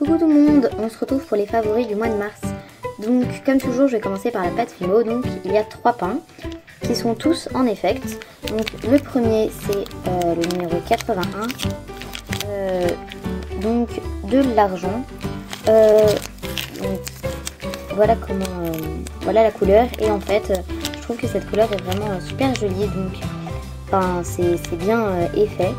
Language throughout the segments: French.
Coucou tout le monde, on se retrouve pour les favoris du mois de mars. Donc comme toujours je vais commencer par la pâte Fimo, donc il y a trois pains qui sont tous en effect. Donc le premier c'est euh, le numéro 81, euh, donc de l'argent. Euh, voilà comment, voilà la couleur et en fait je trouve que cette couleur est vraiment super jolie donc enfin, c'est bien effet.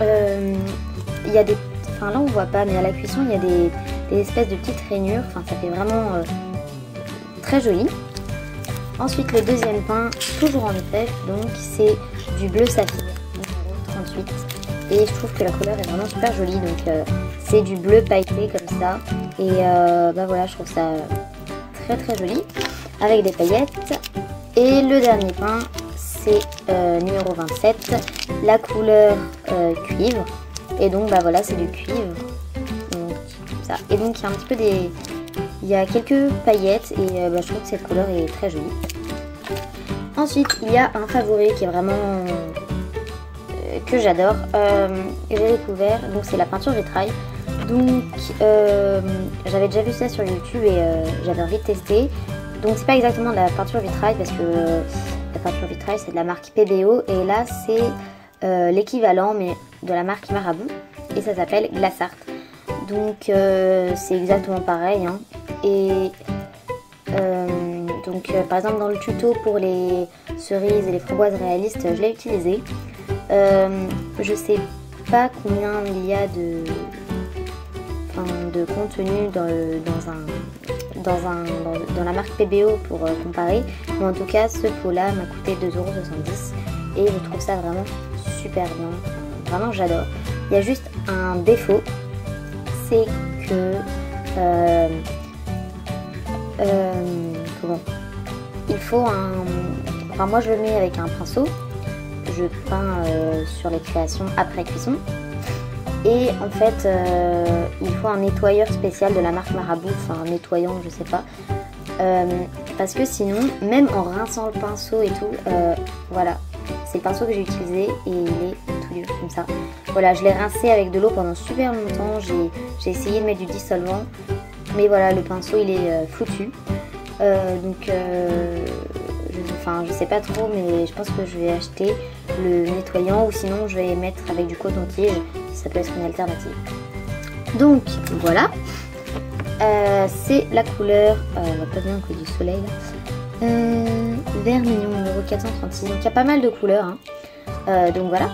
Il y a des Enfin là on voit pas, mais à la cuisson il y a des, espèces de petites rainures. Enfin ça fait vraiment euh, très joli. Ensuite le deuxième pain, toujours en effet, donc c'est du bleu saphir, 38. Et je trouve que la couleur est vraiment super jolie. Donc euh, c'est du bleu pailleté comme ça. Et euh, bah voilà, je trouve ça très très joli. Avec des paillettes. Et le dernier pain, c'est numéro 27, la couleur cuivre. Et donc bah voilà c'est du cuivre. ça. Et donc il y a un petit peu des. Il y a quelques paillettes et euh, bah, je trouve que cette couleur est très jolie. Ensuite il y a un favori qui est vraiment euh, que j'adore. Euh, j'ai découvert, donc c'est la peinture vitrail. Donc j'avais déjà vu ça sur YouTube et j'avais envie de tester. Donc c'est pas exactement de la peinture vitrail parce que la peinture vitrail c'est de la marque PBO et là c'est l'équivalent mais de la marque Marabout et ça s'appelle Glassart. Donc euh, c'est exactement pareil. Hein. Et euh, donc par exemple dans le tuto pour les cerises et les framboises réalistes, je l'ai utilisé. je sais pas combien il y a de, contenu dans, un dans, un, dans, la marque PBO pour comparer. Mais en tout cas, ce pot-là m'a coûté 2,70€ et je trouve ça vraiment super bien. Vraiment, j'adore. Il y a juste un défaut, c'est que euh, euh, comment? Il faut un. Enfin, moi, je le mets avec un pinceau. Je peins euh, sur les créations après cuisson. Et en fait, il faut un nettoyeur spécial de la marque Marabout, enfin un nettoyant, je sais pas. parce que sinon, même en rinçant le pinceau et tout, voilà, c'est le pinceau que j'ai utilisé et il est ça. Voilà, je l'ai rincé avec de l'eau pendant super longtemps. J'ai essayé de mettre du dissolvant. Mais voilà, le pinceau il est euh, foutu. Euh, donc, euh, enfin, je sais pas trop, mais je pense que je vais acheter le nettoyant ou sinon je vais mettre avec du coton-tige. Ça peut être une alternative. Donc, voilà. c'est la couleur, on va pas bien que du soleil euh, vert mignon numéro 436. Donc il y a pas mal de couleurs. Hein. Donc voilà.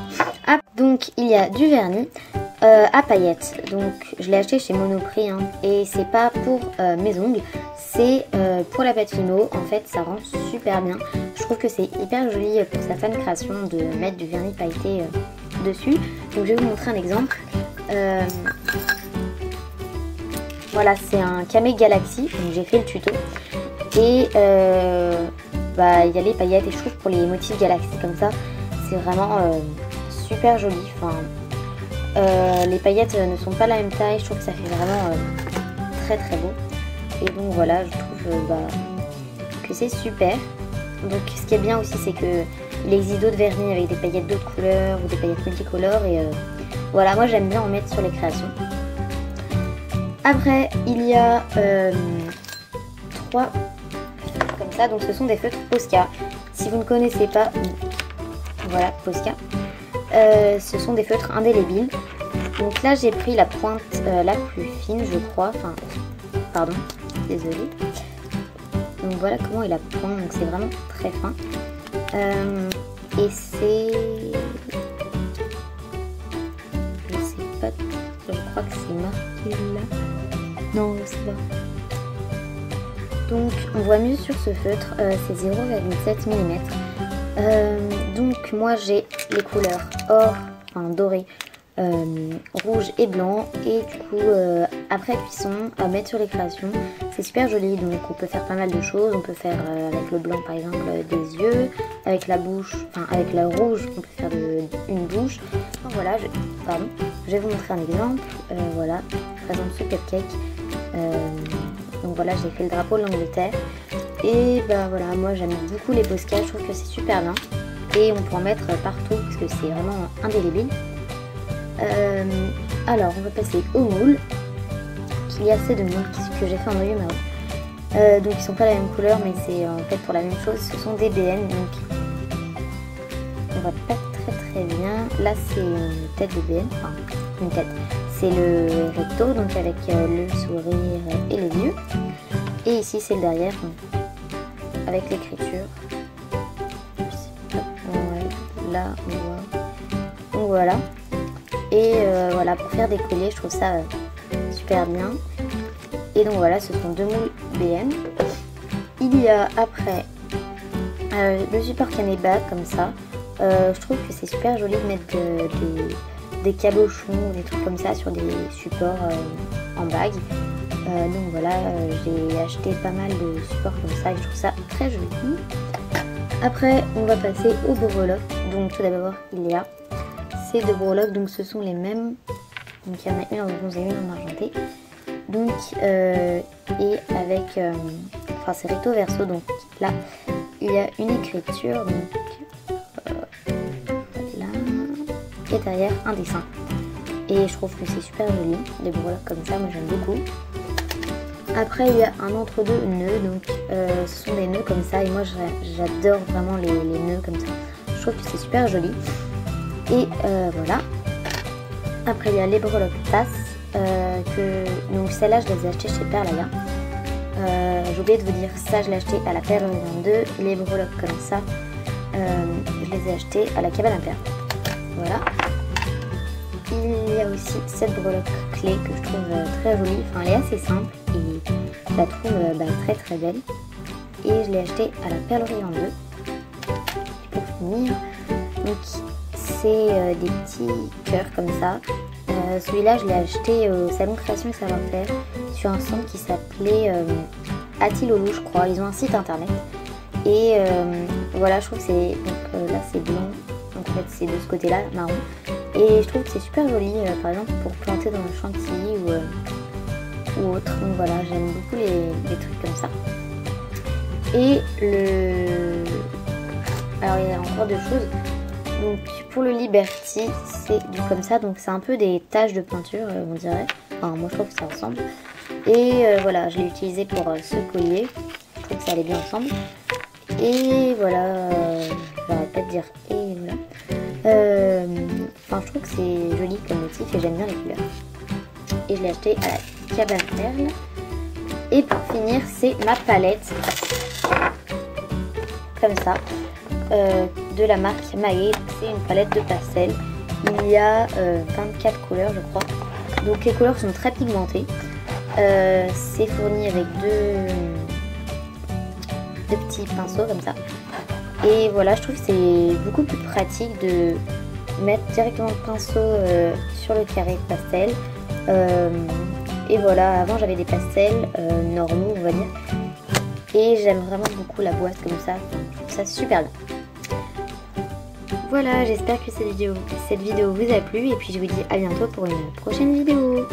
Donc il y a du vernis euh, à paillettes. Donc je l'ai acheté chez Monoprix. Hein. et c'est pas pour mes ongles. C'est pour la pâte. En fait ça rend super bien. Je trouve que c'est hyper joli pour certaines créations de mettre du vernis pailleté dessus. Donc je vais vous montrer un exemple. voilà, c'est un Kame Galaxy. J'ai fait le tuto. Et euh, bah, il y a les paillettes et je trouve pour les motifs galaxies comme ça, c'est vraiment euh, super joli. Enfin, euh, les paillettes ne sont pas la même taille, je trouve que ça fait vraiment très très beau. Et donc voilà, je trouve bah, que c'est super. Donc ce qui est bien aussi, c'est que il existe d'autres vernis avec des paillettes d'autres couleurs ou des paillettes multicolores. Et voilà, moi j'aime bien en mettre sur les créations. Après, il y a trois donc ce sont des feutres Posca. Si vous ne connaissez pas, voilà Posca. Euh, ce sont des feutres indélébiles. Donc là j'ai pris la pointe euh, la plus fine je crois. Enfin pardon, désolé. Donc voilà comment est la pointe, donc c'est vraiment très fin. Euh, et c'est. Je je crois que c'est marqué là. Non, c'est pas. Donc on voit mieux sur ce feutre, c'est 0,7 mm. Euh, donc moi j'ai les couleurs or, enfin doré, euh, rouge et blanc. Et du coup après cuisson à mettre sur les créations c'est super joli. Donc on peut faire pas mal de choses. On peut faire avec le blanc par exemple des yeux. Avec la bouche enfin avec le rouge on peut faire une bouche. Voilà je, pardon. Je vais vous montrer un exemple. Voilà. Par exemple ce cupcake. Donc voilà, j'ai fait le drapeau de l'Angleterre. Et bah voilà, moi j'aime beaucoup les Posca, je trouve que c'est super bien. Et on peut en mettre partout parce que c'est vraiment indélébile. Euh, alors, on va passer au moule. il y a ces deux moules que j'ai fait en noyau. Euh, donc ils sont pas la même couleur mais c'est en fait pour la même chose. Ce sont des BN donc on voit pas très très bien. Là c'est une tête de BN, enfin une tête. C'est le recto donc avec euh, le sourire et les yeux. Et ici c'est le derrière l'écriture. Voilà. Et euh, voilà pour faire des colliers je trouve ça super bien. Et donc voilà, ce sont deux moules BN. Il y a après euh, le support caméba comme ça. Euh, je trouve que c'est super joli de mettre des, cabochons des trucs comme ça sur des supports euh, en bague. Donc voilà, j'ai acheté pas mal de supports comme ça et je trouve ça très joli. Après, on va passer aux breloques. Donc tout d'abord, il y a ces deux breloques. Donc ce sont les mêmes. Donc il y en a une en bronze et une en argenté. Donc, euh, et avec, euh, enfin c'est recto verso, donc là, il y a une écriture, donc euh, là, et derrière un dessin. Et je trouve que c'est super joli, des breloques comme ça, moi j'aime beaucoup. Après, il y a un entre-deux nœuds, donc ce sont des nœuds comme ça, et moi j'adore vraiment les, nœuds comme ça. Je trouve que c'est super joli. Et voilà. Après, il y a les breloques tasses. Euh, donc celle-là je les ai achetées chez Perlaya. Euh, J'ai oublié de vous dire ça, je l'ai acheté à la Perle 22. Les breloques comme ça, euh, je les ai achetées à la cabane à. Voilà. Il aussi cette breloque clé que je trouve euh, très jolie. Enfin, elle est assez simple et je la trouve bah, très très belle. Et je l'ai achetée à la Perlerie en deux. pour finir, donc c'est des petits cœurs comme ça euh, celui-là, je l'ai acheté au Salon Création et Savoir-faire sur un centre qui s'appelait euh, je crois. Ils ont un site internet. Et euh, voilà, je trouve que c'est. Donc là, c'est blanc. Donc en fait, c'est de ce côté-là, marron. Et je trouve que c'est super joli, par exemple, pour planter dans le chantilly ou, ou autre. Donc voilà, j'aime beaucoup les, trucs comme ça. Et le. Alors, il y a encore deux choses. Donc pour le Liberty, c'est comme ça, donc c'est un peu des taches de peinture, euh, on dirait. Enfin, moi je trouve que ça ressemble. Et euh, voilà, je l'ai utilisé pour euh, ce collier. Je trouve que ça allait bien ensemble. Et voilà, j'arrête pas de dire et voilà. Je trouve que c'est joli comme motif et j'aime bien les couleurs. Et je l'ai acheté à la cabane perle. Et pour finir, c'est ma palette. Comme ça. Euh, de la marque Maé. C'est une palette de pastels. Il y a 24 euh, couleurs, je crois. Donc les couleurs sont très pigmentées. Euh, c'est fourni avec deux, petits pinceaux comme ça. Et voilà, je trouve que c'est beaucoup plus pratique de mettre directement le pinceau sur le carré de pastel. et voilà, avant j'avais des pastels normaux, on va dire. Et j'aime vraiment beaucoup la boîte comme ça. Je trouve ça super bien. Voilà, j'espère que cette vidéo, cette vidéo vous a plu et puis je vous dis à bientôt pour une prochaine vidéo.